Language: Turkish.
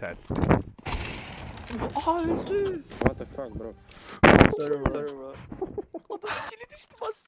Ted. Aa öldü. What the fuck bro? Adam kili düştü bas.